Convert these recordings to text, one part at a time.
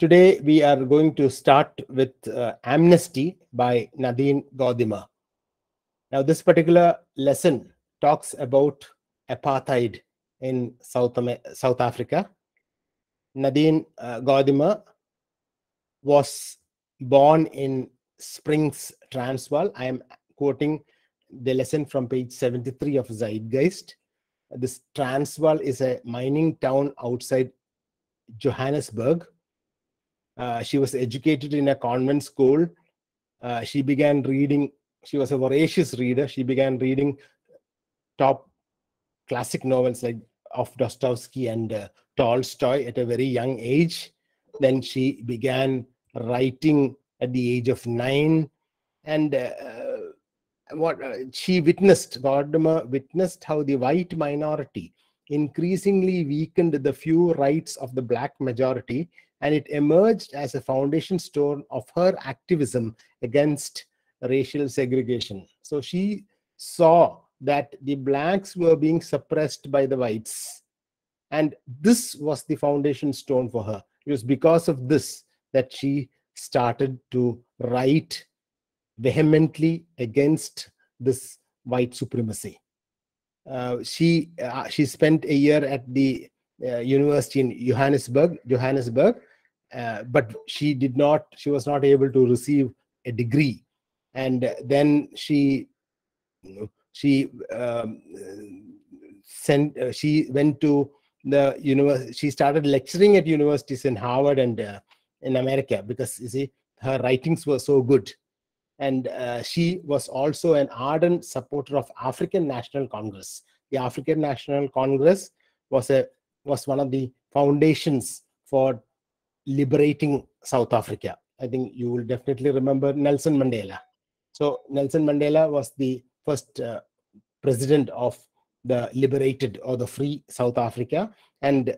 Today, we are going to start with uh, Amnesty by Nadine Gordimer. Now, this particular lesson talks about apartheid in South, South Africa. Nadine uh, Gordimer was born in Springs, Transvaal. I am quoting the lesson from page 73 of Zeitgeist. This Transvaal is a mining town outside Johannesburg. Uh, she was educated in a convent school. Uh, she began reading, she was a voracious reader. She began reading top classic novels like of Dostoevsky and uh, Tolstoy at a very young age. Then she began writing at the age of nine. And uh, what uh, she witnessed, Gordimer witnessed how the white minority increasingly weakened the few rights of the black majority, and it emerged as a foundation stone of her activism against racial segregation. So she saw that the blacks were being suppressed by the whites, and this was the foundation stone for her. It was because of this that she started to write vehemently against this white supremacy. Uh, she uh, she spent a year at the uh, university in Johannesburg, Johannesburg, uh, but she did not. She was not able to receive a degree, and then she she um, sent. Uh, she went to the university. She started lecturing at universities in Harvard and uh, in America because you see her writings were so good and uh, she was also an ardent supporter of African National Congress. The African National Congress was a was one of the foundations for liberating South Africa. I think you will definitely remember Nelson Mandela. So Nelson Mandela was the first uh, president of the liberated or the free South Africa, and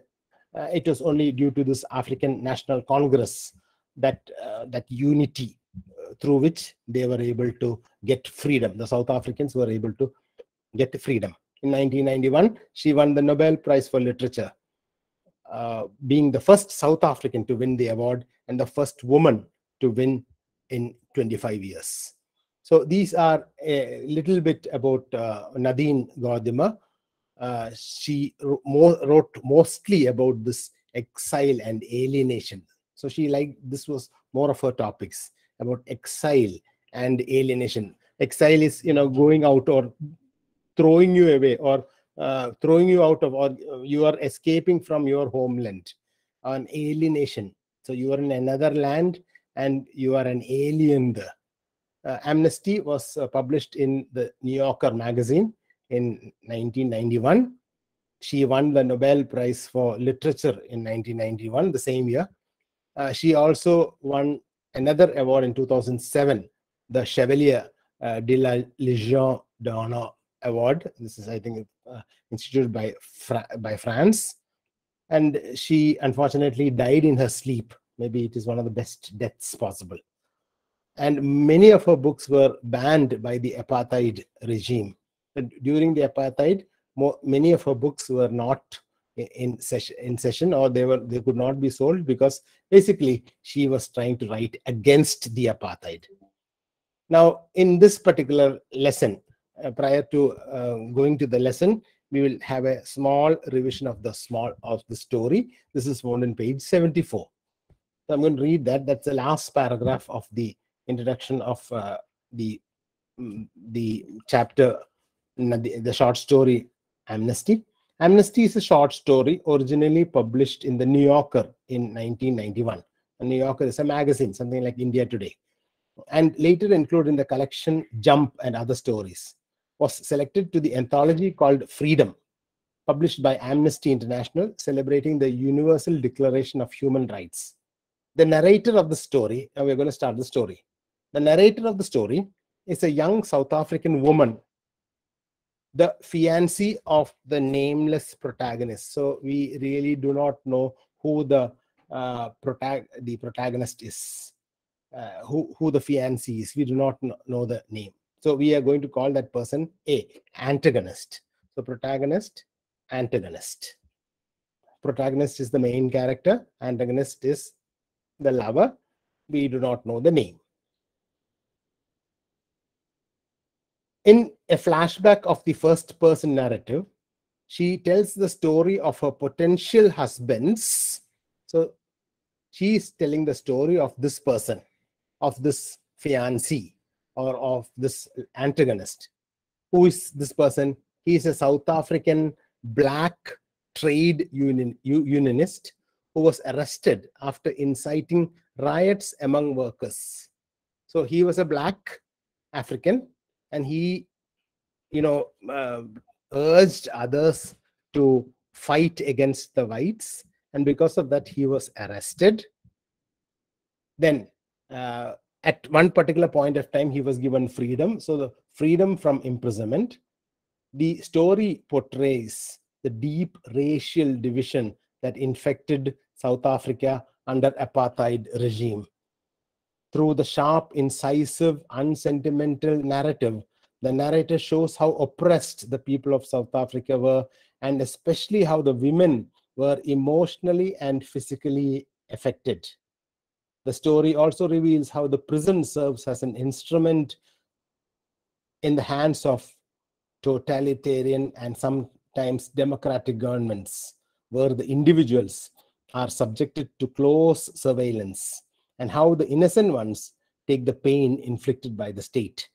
uh, it was only due to this African National Congress that uh, that unity through which they were able to get freedom. The South Africans were able to get freedom. In 1991, she won the Nobel Prize for Literature, uh, being the first South African to win the award and the first woman to win in 25 years. So these are a little bit about uh, Nadine Gordimer. Uh, she wrote mostly about this exile and alienation. So she like this was more of her topics about exile and alienation. Exile is, you know, going out or throwing you away or uh, throwing you out of, or you are escaping from your homeland. An alienation. So you are in another land and you are an alien there. Uh, Amnesty was uh, published in the New Yorker magazine in 1991. She won the Nobel Prize for Literature in 1991, the same year. Uh, she also won another award in 2007, the Chevalier uh, de la Légion d'Honneur Award. This is, I think, uh, instituted by Fra by France. And she unfortunately died in her sleep. Maybe it is one of the best deaths possible. And many of her books were banned by the apartheid regime. During the apartheid, more, many of her books were not in session in session or they were they could not be sold because basically she was trying to write against the apartheid now in this particular lesson uh, prior to uh, going to the lesson we will have a small revision of the small of the story. This is found in page 74 so i'm going to read that. That's the last paragraph of the introduction of uh, the the chapter the, the short story amnesty. Amnesty is a short story originally published in the New Yorker in 1991. The New Yorker is a magazine, something like India Today, and later included in the collection Jump and Other Stories. Was selected to the anthology called Freedom, published by Amnesty International, celebrating the Universal Declaration of Human Rights. The narrator of the story, now we're going to start the story. The narrator of the story is a young South African woman the fiancée of the nameless protagonist. So we really do not know who the uh, protag- the protagonist is, uh, who who the fiancé is. We do not know the name. So we are going to call that person a antagonist. So protagonist, antagonist. Protagonist is the main character. Antagonist is the lover. We do not know the name. In a flashback of the first person narrative, she tells the story of her potential husbands. So she is telling the story of this person, of this fiancé, or of this antagonist. Who is this person? He is a South African black trade union, unionist who was arrested after inciting riots among workers. So he was a black African and he, you know, uh, urged others to fight against the whites. And because of that, he was arrested. Then, uh, at one particular point of time, he was given freedom. So, the freedom from imprisonment. The story portrays the deep racial division that infected South Africa under apartheid regime. Through the sharp, incisive, unsentimental narrative, the narrator shows how oppressed the people of South Africa were, and especially how the women were emotionally and physically affected. The story also reveals how the prison serves as an instrument in the hands of totalitarian and sometimes democratic governments, where the individuals are subjected to close surveillance, and how the innocent ones take the pain inflicted by the state.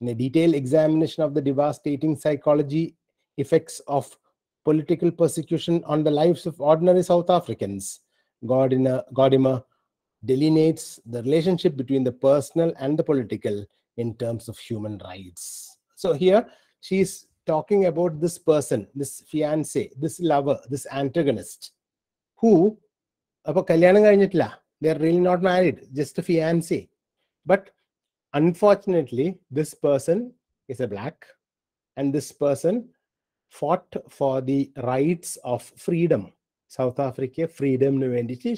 In a detailed examination of the devastating psychology effects of political persecution on the lives of ordinary South Africans, Gordimer delineates the relationship between the personal and the political in terms of human rights. So here she's talking about this person, this fiance, this lover, this antagonist, who അപ്പൊ കല്യാണം കഴിഞ്ഞിട്ടില്ല they are really not married, just a fiance. But unfortunately, this person is a black, and this person fought for the rights of freedom. South Africa, freedom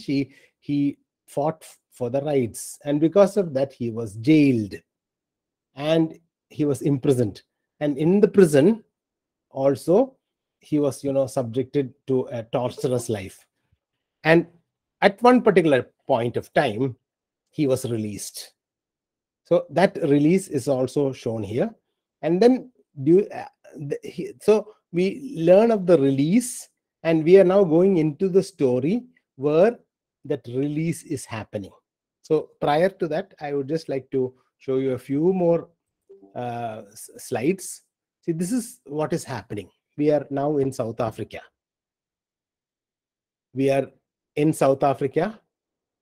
she he fought for the rights, and because of that, he was jailed and he was imprisoned. And in the prison, also, he was, you know, subjected to a torturous life. And at one particular point of time, he was released. So that release is also shown here. And then do uh, so we learn of the release and we are now going into the story where that release is happening. So prior to that, I would just like to show you a few more uh, slides. See, this is what is happening. We are now in South Africa. We are in South Africa.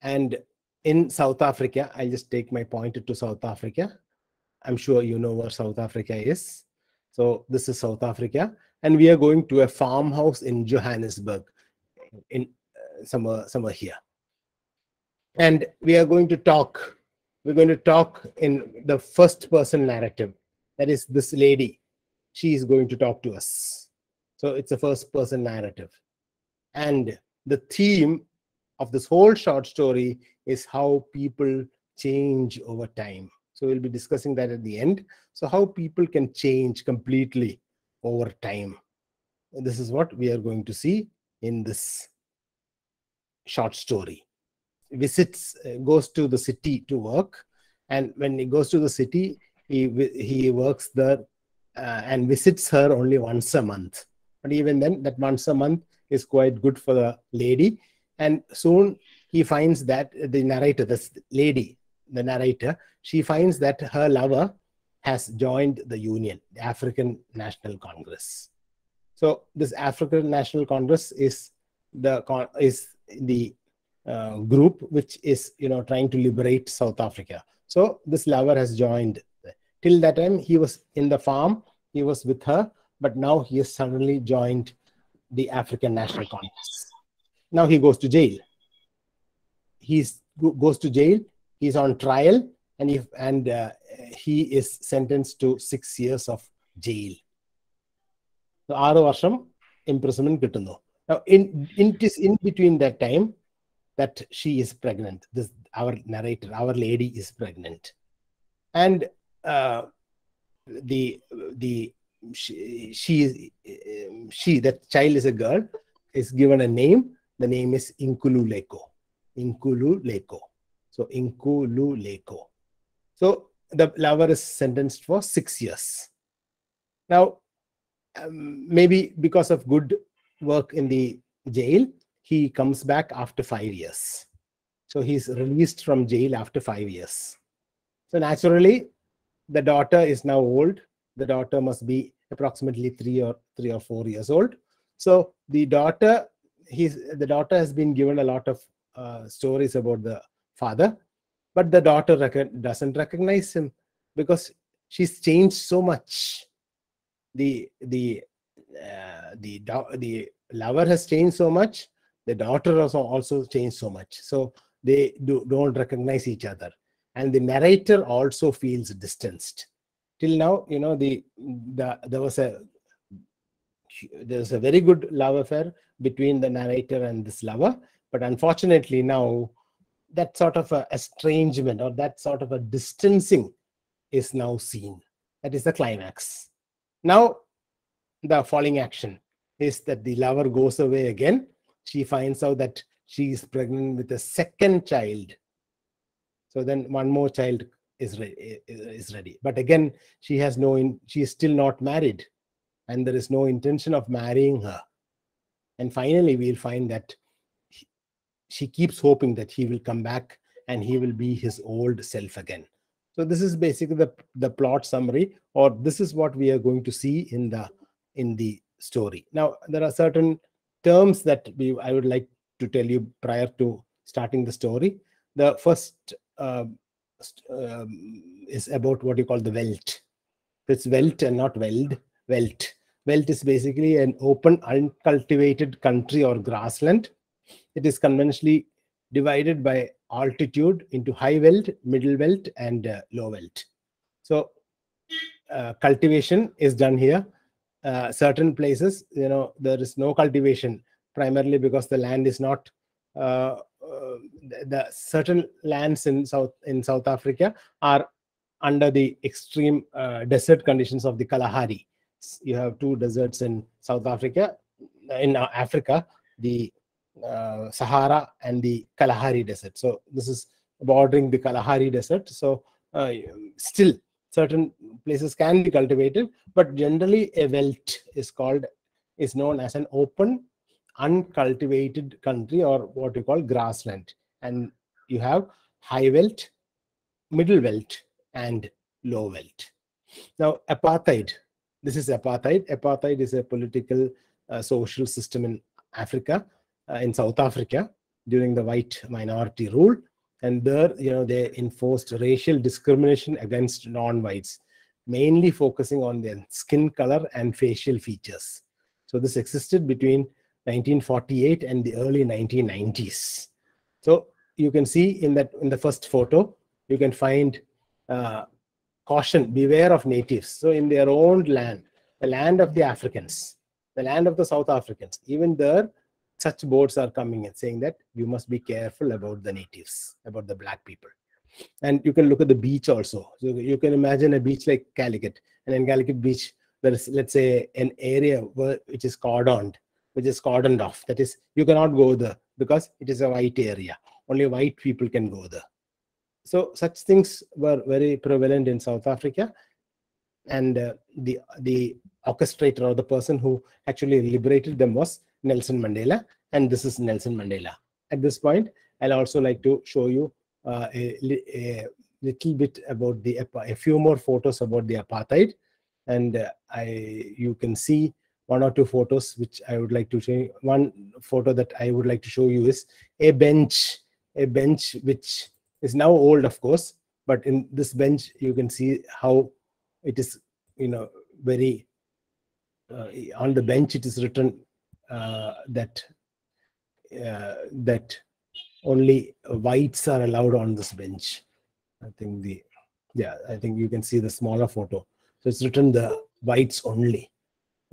And in South Africa, I'll just take my pointer to South Africa. I'm sure you know where South Africa is. So this is South Africa. And we are going to a farmhouse in Johannesburg, in uh, somewhere, somewhere here. And we are going to talk, we're going to talk in the first person narrative. That is this lady. She is going to talk to us. So it's a first person narrative. And the theme of this whole short story is how people change over time. So we'll be discussing that at the end. So how people can change completely over time. And this is what we are going to see in this short story. Visits, uh, goes to the city to work, and when he goes to the city, he he works there uh, and visits her only once a month. But even then, that once a month, is quite good for the lady. And soon he finds that the narrator, this lady, the narrator, she finds that her lover has joined the union, the African National Congress. So this African National Congress is the is the uh, group which is you know trying to liberate South Africa. So this lover has joined. Till that time, he was in the farm. He was with her, but now he has suddenly joined the African National Congress. Now he goes to jail. He goes to jail. He's on trial, and he and uh, he is sentenced to six years of jail. So ആറ് വർഷം imprisonment കിട്ടുന്നു. Now in in this in between that time that she is pregnant. This our narrator, our lady is pregnant, and uh, the the she, she, she, that child is a girl, is given a name. The name is Inkululeko. Inkulu Leko. So Inkulu Leko. So the lover is sentenced for six years. Now, um, maybe because of good work in the jail, he comes back after five years. So he's released from jail after five years. So naturally, the daughter is now old. The daughter must be approximately three or three or four years old. So the daughter, he's the daughter has been given a lot of uh, stories about the father, but the daughter rec- doesn't recognize him because she's changed so much. The the uh, the the lover has changed so much. The daughter also also changed so much. So they do, don't recognize each other, and the narrator also feels distanced. Till now, you know the the there was a there's a very good love affair between the narrator and this lover. But unfortunately now that sort of a estrangement or that sort of a distancing is now seen. That is the climax. Now the falling action is that the lover goes away again she finds out that she is pregnant with a second child so then one more child is ready, is ready but again she has no in, she is still not married and there is no intention of marrying her. And finally, we'll find that he, she keeps hoping that he will come back and he will be his old self again. So this is basically the, the plot summary, or this is what we are going to see in the in the story. Now there are certain terms that we I would like to tell you prior to starting the story. The first uh, um, is about what you call the Welt. It's Welt and not Weld Welt. Welt is basically an open, uncultivated country or grassland. It is conventionally divided by altitude into high welt, middle welt, and uh, low welt. So, uh, cultivation is done here. Uh, certain places, you know, there is no cultivation primarily because the land is not. Uh, uh, the, the certain lands in South in South Africa are under the extreme uh, desert conditions of the Kalahari you have two deserts in South Africa, in Africa, the Sahara and the Kalahari Desert. So this is bordering the Kalahari Desert. So still certain places can be cultivated, but generally a veld is called is known as an open, uncultivated country or what you call grassland. And you have high veld, middle veld, and low veld. Now apartheid this is apartheid. Apartheid is a political uh, social system in Africa, uh, in South Africa, during the white minority rule. And there, you know, they enforced racial discrimination against non-whites, mainly focusing on their skin color and facial features. So this existed between 1948 and the early 1990s. So you can see in that in the first photo, you can find uh, caution, beware of natives. So in their own land, the land of the Africans, the land of the South Africans, even there, such boards are coming and saying that you must be careful about the natives, about the black people. And you can look at the beach also. So you can imagine a beach like Calicut. And in Calicut Beach, there is, let's say, an area where, which is cordoned, which is cordoned off. That is, you cannot go there because it is a white area. Only white people can go there so such things were very prevalent in South Africa, and uh, the the orchestrator or the person who actually liberated them was Nelson Mandela, and this is Nelson Mandela. At this point, I'll also like to show you uh, a, a, little bit about the a few more photos about the apartheid, and uh, I you can see one or two photos which I would like to show. You. One photo that I would like to show you is a bench, a bench which is now old, of course, but in this bench, you can see how it is, you know, very, uh, on the bench, it is written that, uh, that only whites are allowed on this bench. I think the, yeah, I think you can see the smaller photo. So it's written the whites only.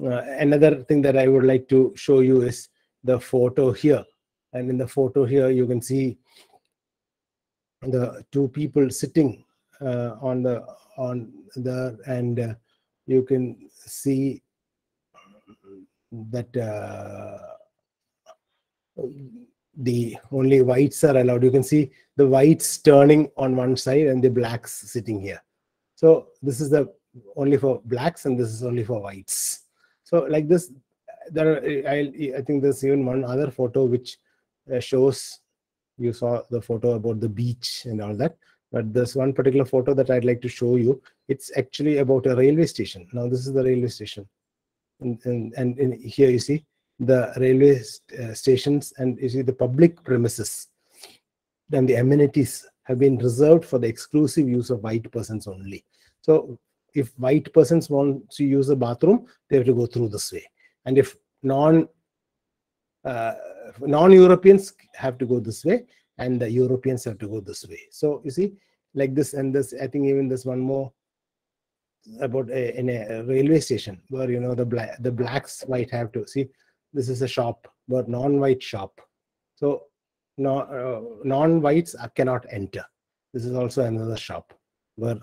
Uh, another thing that I would like to show you is the photo here. And in the photo here, you can see the two people sitting uh, on the on the and uh, you can see that uh, the only whites are allowed. You can see the whites turning on one side and the blacks sitting here. So this is the only for blacks and this is only for whites. So like this, there are, I, I think there's even one other photo which uh, shows you saw the photo about the beach and all that but there's one particular photo that i'd like to show you it's actually about a railway station now this is the railway station and and, here you see the railway st uh, stations and you see the public premises. Then the amenities have been reserved for the exclusive use of white persons only. So if white persons want to use the bathroom they have to go through this way. And if non uh, non-europeans have to go this way and the europeans have to go this way. So you see like this and this i think even this one more about a, in a railway station where you know the black the blacks might have to see this is a shop but non-white shop. So no, uh, non-whites cannot enter. This is also another shop where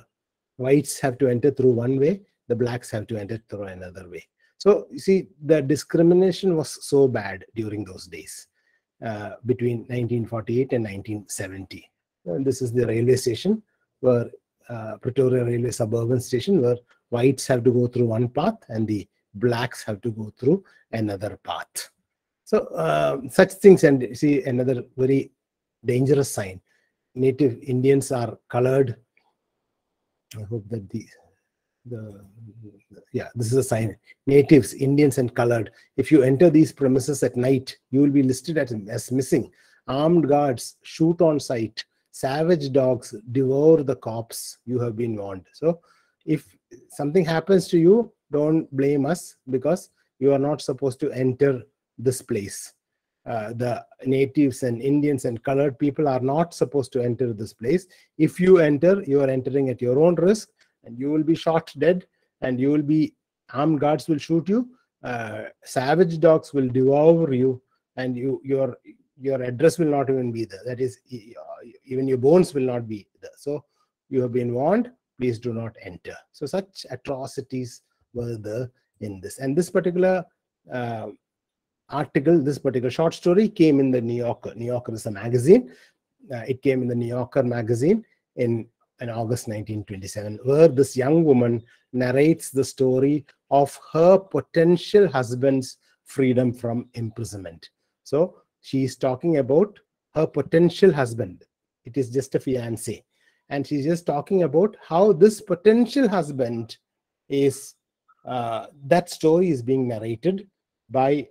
whites have to enter through one way the blacks have to enter through another way. So you see, the discrimination was so bad during those days uh, between 1948 and 1970. And this is the railway station where Pretoria Railway Suburban Station where whites have to go through one path and the blacks have to go through another path. So uh, such things and see another very dangerous sign. Native Indians are colored. I hope that the the yeah this is a sign natives indians and colored if you enter these premises at night you will be listed as, as missing armed guards shoot on sight savage dogs devour the cops you have been warned. So if something happens to you don't blame us because you are not supposed to enter this place. Uh, the natives and indians and colored people are not supposed to enter this place. If you enter you are entering at your own risk and you will be shot dead and you will be armed guards will shoot you. Uh, savage dogs will devour you and you your your address will not even be there. That is even your bones will not be there so you have been warned please do not enter. So such atrocities were there in this. And this particular uh, article this particular short story came in the new yorker. New yorker is a magazine. Uh, it came in the new yorker magazine in in August 1927, where this young woman narrates the story of her potential husband's freedom from imprisonment. So she is talking about her potential husband. It is just a fiance. And she's just talking about how this potential husband is, uh, that story is being narrated by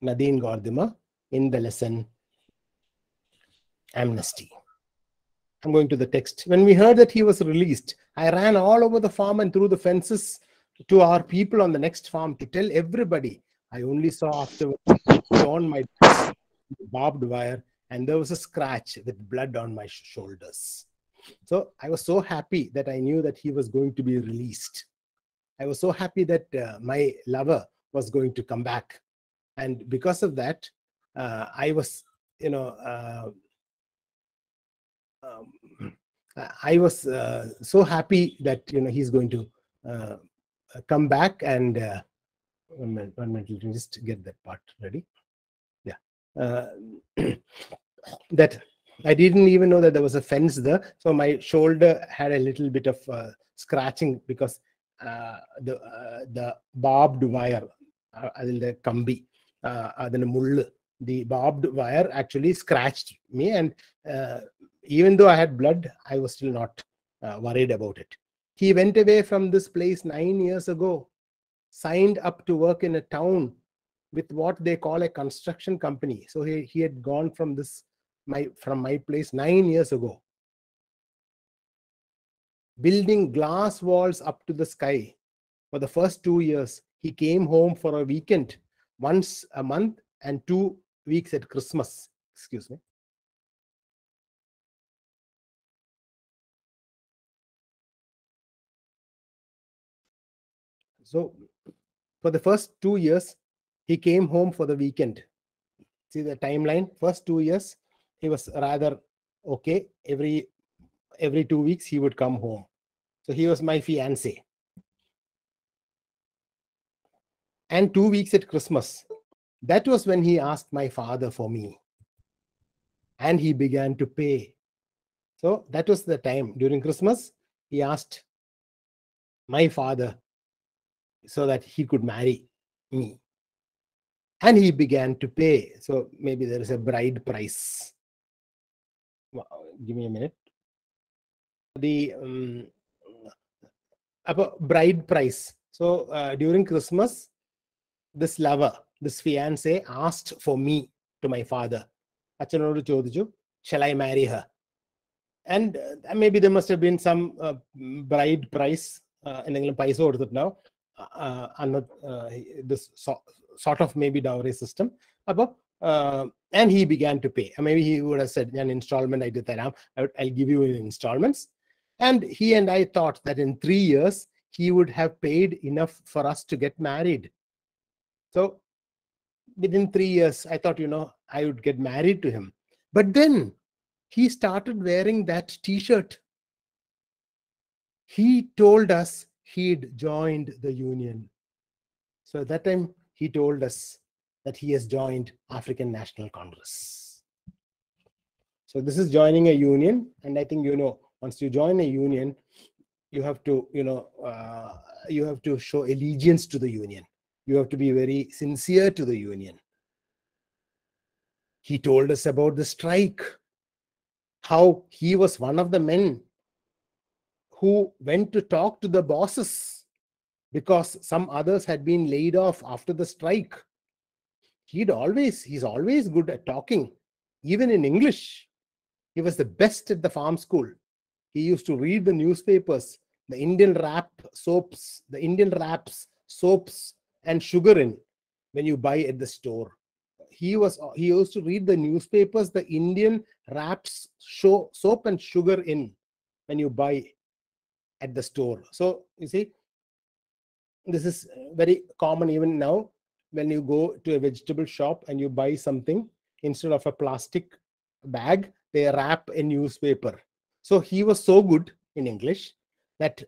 Nadine Gordimer in the lesson Amnesty. I'm going to the text. When we heard that he was released, I ran all over the farm and through the fences to our people on the next farm to tell everybody. I only saw afterwards on my barbed wire and there was a scratch with blood on my shoulders. So I was so happy that I knew that he was going to be released. I was so happy that uh, my lover was going to come back. And because of that, uh, I was, you know, uh, um, I was uh, so happy that you know he's going to uh, come back and uh, one minute, one minute, just get that part ready Yeah, uh, that I didn't even know that there was a fence there, so my shoulder had a little bit of uh, scratching because uh, the the barbed wire, the kambi, അതിന്റെ മുള്ള് the barbed wire actually scratched me and even though I had blood, I was still not uh, worried about it. He went away from this place nine years ago, signed up to work in a town with what they call a construction company. So he, he had gone from this my from my place nine years ago. Building glass walls up to the sky. For the first two years, he came home for a weekend once a month and two weeks at Christmas. Excuse me. So for the first two years, he came home for the weekend. See the timeline. First two years, he was rather okay. Every every two weeks, he would come home. So he was my fiance. And two weeks at Christmas. That was when he asked my father for me. and he began to pay. So that was the time during Christmas. He asked my father so that he could marry me And he began to pay. So maybe there is a bride price. Wow, Give me a minute. The um, about bride price. So uh, during Christmas, this lover, this fiance asked for me to my father. അച്ഛനോട് ചോദിച്ചു shall I marry her? And uh, maybe there must have been some uh, bride price uh, എന്തെങ്കിലും പൈസ കൊടുത്തിട്ടുണ്ടാവും uh, അന്ന് uh, this so- sort of maybe dowry system above uh, and he began to pay. Maybe he would have said an installment. I did that. I'll give you in installments. And he and I thought that in three years he would have paid enough for us to get married. So within three years, I thought you know I would get married to him. But then he started wearing that T-shirt. He told us he'd joined the union. So at that time, he told us that he has joined African National Congress. So this is joining a union. And I think, you know, once you join a union, you have to, you know, uh, you have to show allegiance to the union you have to be very sincere to the union. He told us about the strike, how he was one of the men who went to talk to the bosses because some others had been laid off after the strike. He'd always, he's always good at talking, even in English. He was the best at the farm school. He used to read the newspapers, the Indian rap soaps, the Indian raps, soaps, and sugar in when you buy at the store. He was he used to read the newspapers, the Indian wraps show soap and sugar in when you buy at the store. So you see, this is very common even now when you go to a vegetable shop and you buy something instead of a plastic bag, they wrap a newspaper. So he was so good in English that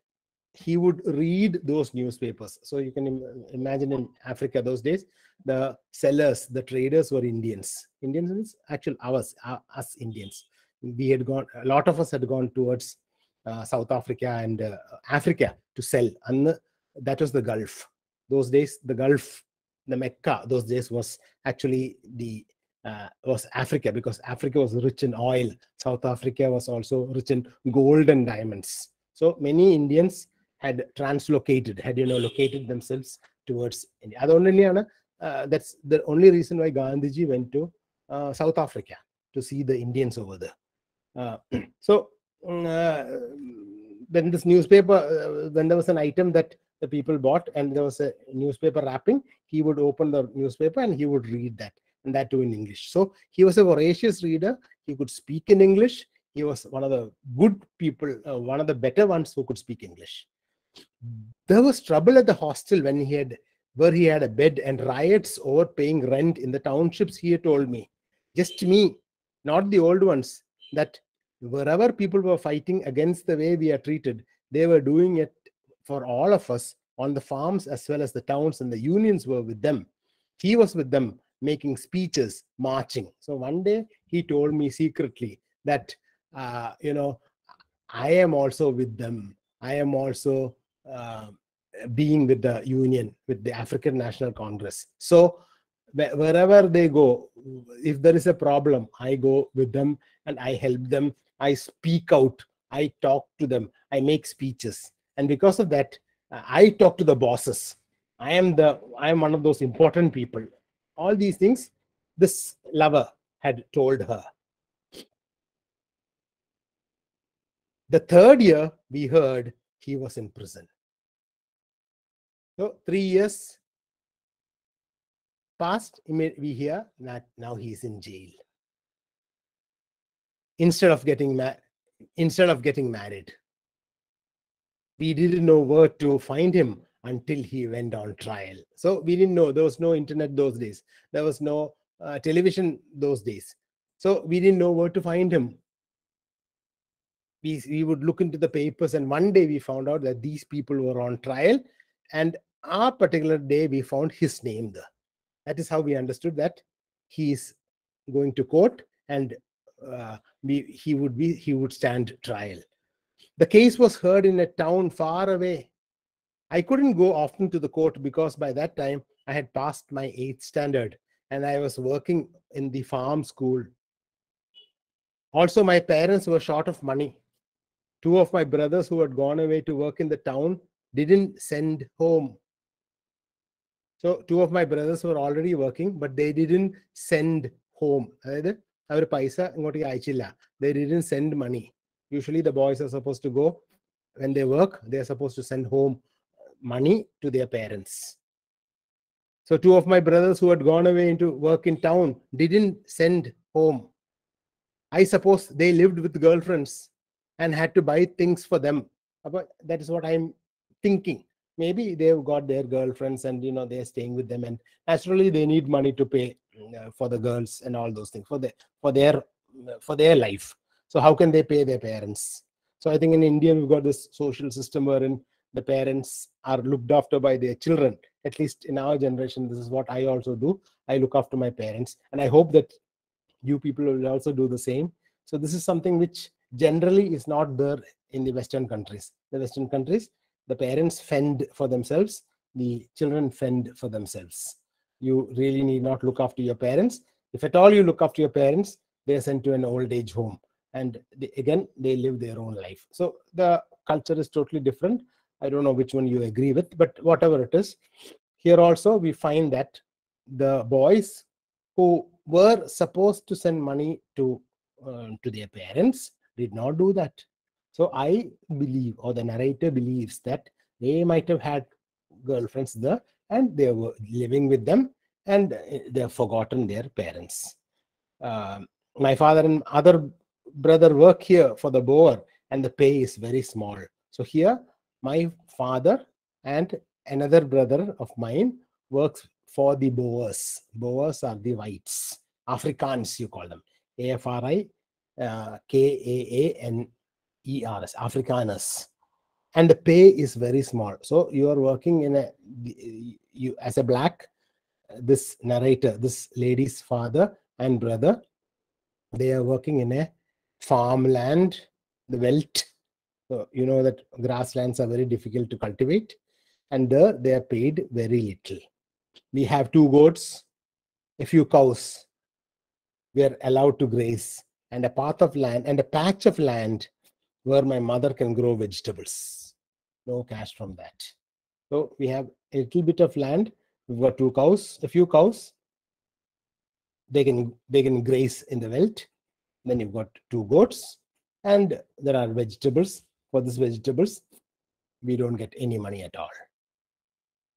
he would read those newspapers. So you can im- imagine in Africa those days, the sellers, the traders were Indians. Indians means actual ours, uh, us Indians. We had gone, a lot of us had gone towards uh, South Africa and uh, Africa to sell. And that was the Gulf. Those days, the Gulf, the Mecca, those days was actually the uh, was Africa because Africa was rich in oil. South Africa was also rich in gold and diamonds. So many Indians had translocated, had you know located themselves towards India. അതുകൊണ്ട് തന്നെയാണ് uh, that's the only reason why Gandhiji went to uh, South Africa to see the Indians over there. Uh, so mm, uh, when this newspaper, uh, when there was an item that the people bought and there was a newspaper wrapping, he would open the newspaper and he would read that and that too in English. So he was a voracious reader. He could speak in English. He was one of the good people, uh, one of the better ones who could speak English. There was trouble at the hostel when he had, where he had a bed and riots over paying rent in the townships. He told me, just me, not the old ones, that wherever people were fighting against the way we are treated, they were doing it for all of us on the farms as well as the towns, and the unions were with them. He was with them making speeches, marching. So one day he told me secretly that, uh, you know, I am also with them. I am also uh, being with the union, with the African National Congress. So wherever they go, if there is a problem, I go with them and I help them. I speak out. I talk to them. I make speeches. And because of that, uh, I talk to the bosses. I am the I am one of those important people. All these things, this lover had told her. The third year, we heard he was in prison. So three years passed. We hear that now he is in jail. Instead of getting ma- instead of getting married, we didn't know where to find him until he went on trial. So we didn't know there was no internet those days. There was no uh, television those days. So we didn't know where to find him. We, we would look into the papers, and one day we found out that these people were on trial, and our particular day we found his name there. That is how we understood that he is going to court, and uh, be, he would be he would stand trial. The case was heard in a town far away. I couldn't go often to the court because by that time I had passed my eighth standard and I was working in the farm school. Also, my parents were short of money. Two of my brothers who had gone away to work in the town didn't send home. So, two of my brothers were already working, but they didn't send home. അതായത് അവർ പൈസ ഇങ്ങോട്ടേക്ക് അയച്ചില്ല they didn't send money usually the boys are supposed to go when they work they are supposed to send home money to their parents. So two of my brothers who had gone away into work in town didn't send home. I suppose they lived with girlfriends and had to buy things for them. But that is what i'm thinking. Maybe they've got their girlfriends and you know they're staying with them and naturally they need money to pay uh, for the girls and all those things for the for their for their life so how can they pay their parents? So i think in india we've got this social system wherein the parents are looked after by their children. At least in our generation this is what i also do. I look after my parents and i hope that you people will also do the same. So this is something which generally is not there in the western countries. The western countries the parents fend for themselves the children fend for themselves. You really need not look after your parents. If at all you look after your parents they are sent to an old age home and they, again they live their own life. So the culture is totally different. I don't know which one you agree with but whatever it is here also we find that the boys who were supposed to send money to uh, to their parents did not do that. So i believe or the narrator believes that they might have had girlfriends there and they were living with them and they have forgotten their parents. Um, my father and other brother work here for the boer and the pay is very small. So here my father and another brother of mine works for the boers. Boers are the whites afrikaans you call them. A-f-r-i uh, k-a-a-n-e-r-s afrikaners. And the pay is very small. So you are working in a you as a black this narrator this lady's father and brother they are working in a farmland the veldt so uh, you know that grasslands are very difficult to cultivate and they are paid very little. We have two goats a few cows. We are allowed to graze and a path of land and a patch of land where my mother can grow vegetables. No cash from that. So we have a little bit of land we've got two cows a few cows. They can they can graze in the veldt then you've got two goats and there are vegetables. For these vegetables we don't get any money at all.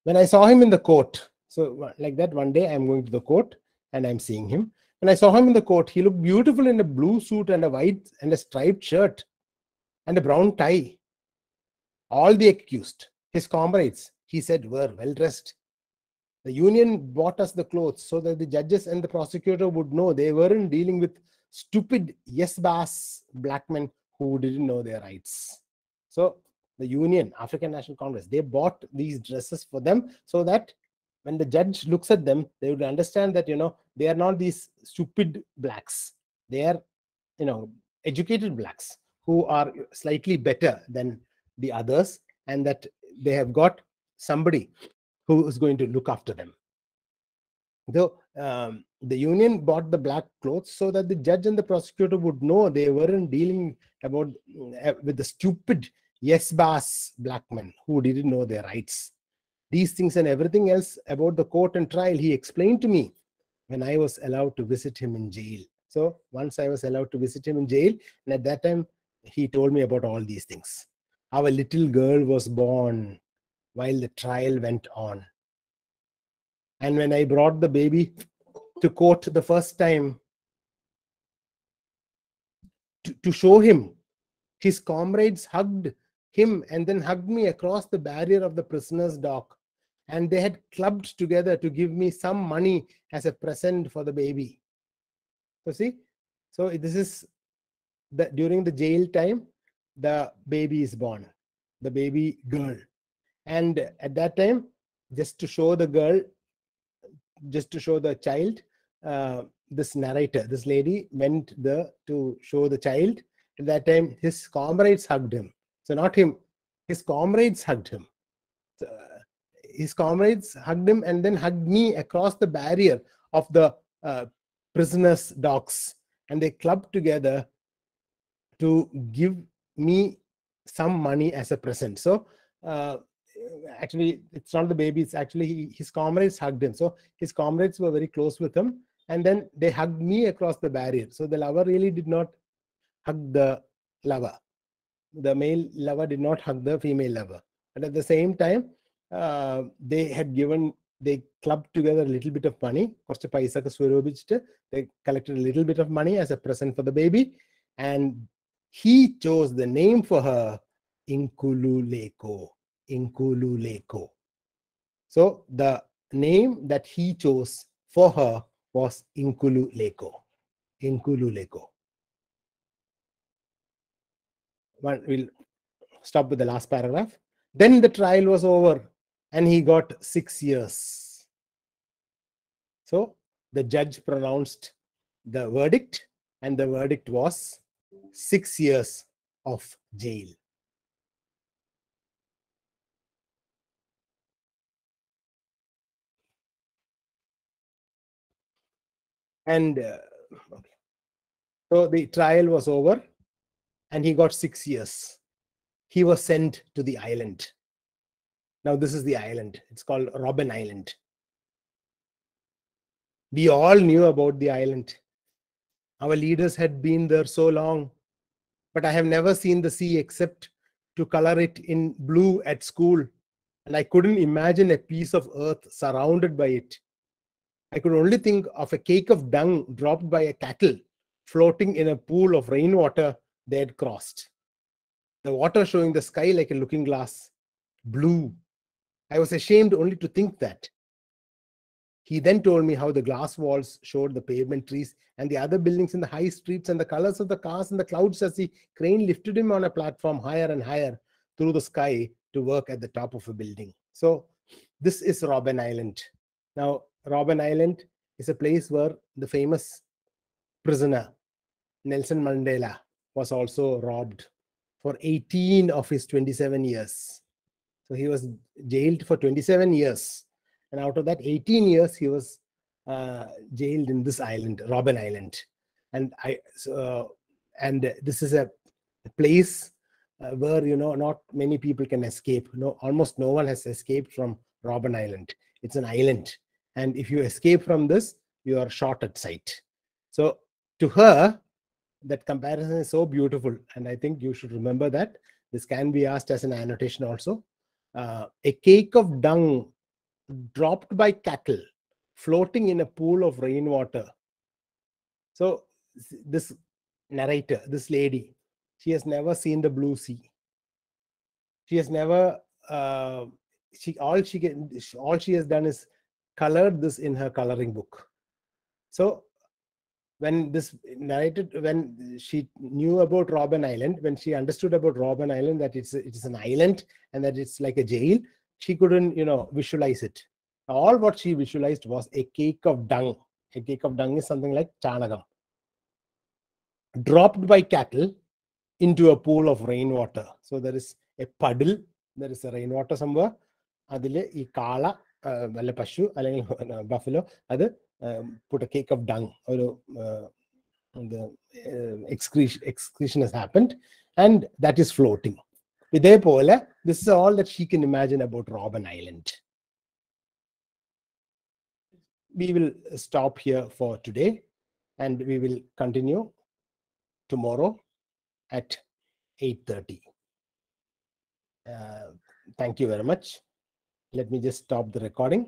When i saw him in the court so uh, like that one day i'm going to the court and i'm seeing him. When i saw him in the court he looked beautiful in a blue suit and a white and a striped shirt and a brown tie. All the accused his comrades he said were well dressed. The union bought us the clothes so that the judges and the prosecutor would know they weren't dealing with stupid yes baas black men who didn't know their rights. So the union african national congress they bought these dresses for them so that when the judge looks at them they would understand that you know they are not these stupid blacks. They are you know educated blacks who are slightly better than the others and that they have got somebody who is going to look after them. Though um, the union bought the black clothes so that the judge and the prosecutor would know they weren't dealing about uh, with the stupid yes baas black men who didn't know their rights. These things and everything else about the court and trial he explained to me when i was allowed to visit him in jail. So once i was allowed to visit him in jail and at that time he told me about all these things. Our little girl was born while the trial went on and when I brought the baby to court the first time to, to show him, his comrades hugged him and then hugged me across the barrier of the prisoner's dock. And they had clubbed together to give me some money as a present for the baby. So, see, so this is the during the jail time, the baby is born, the baby girl. And at that time, just to show the girl just to show the child uh, this narrator, this lady went the to show the child. At that time, his comrades hugged him. So not him, his comrades hugged him. So, his comrades hugged him and then hugged me across the barrier of the uh, prisoners' docks, and they clubbed together to give me some money as a present. So uh, actually, it's not the baby; it's actually he, his comrades hugged him. So his comrades were very close with him, and then they hugged me across the barrier. So the lover really did not hug the lover. The male lover did not hug the female lover. But at the same time, uh, they had given they clubbed together a little bit of money കുറച്ച് പൈസ ഒക്കെ സ്വരൂപിച്ചിട്ട് they collected a little bit of money as a present for the baby and he chose the name for her Inkululeko Inkululeko so the name that he chose for her was Inkululeko Inkululeko one we'll stop with the last paragraph then the trial was over and he got six years. So the judge pronounced the verdict, and the verdict was six years of jail. And uh, so the trial was over, and he got six years. He was sent to the island. Now, this is the island. It's called Robben Island. We all knew about the island. Our leaders had been there so long, but I have never seen the sea except to color it in blue at school. And I couldn't imagine a piece of earth surrounded by it. I could only think of a cake of dung dropped by a cattle floating in a pool of rainwater they had crossed. The water showing the sky like a looking glass, blue, I was ashamed only to think that. He then told me how the glass walls showed the pavement trees and the other buildings in the high streets and the colors of the cars and the clouds as the crane lifted him on a platform higher and higher through the sky to work at the top of a building. So, this is Robben Island. Now, Robben Island is a place where the famous prisoner Nelson Mandela was also robbed for 18 of his 27 years. So he was jailed for 27 years. And out of that 18 years, he was uh, jailed in this island, Robben Island. And I, so, and this is a place uh, where, you know, not many people can escape. No, almost no one has escaped from Robben Island. It's an island. And if you escape from this, you are shot at sight. So to her, that comparison is so beautiful. And I think you should remember that. This can be asked as an annotation also uh, a cake of dung dropped by cattle floating in a pool of rainwater. So, this narrator, this lady, she has never seen the blue sea. She has never, uh, she all she can, all she has done is colored this in her coloring book. So, when this narrated when she knew about robben island when she understood about robben island that it's it's an island and that it's like a jail she couldn't you know visualize it all what she visualized was a cake of dung a cake of dung is something like chanagam dropped by cattle into a pool of rainwater so there is a puddle there is a rainwater somewhere അതിൽ ഈ കാള വല്ല പശു അല്ലെങ്കിൽ buffalo അത് put a cake of dung or uh, the uh, excretion, excretion has happened and that is floating ഇതേപോലെ this is all that she can imagine about robben island we will stop here for today and we will continue tomorrow at 8.30 uh, thank you very much let me just stop the recording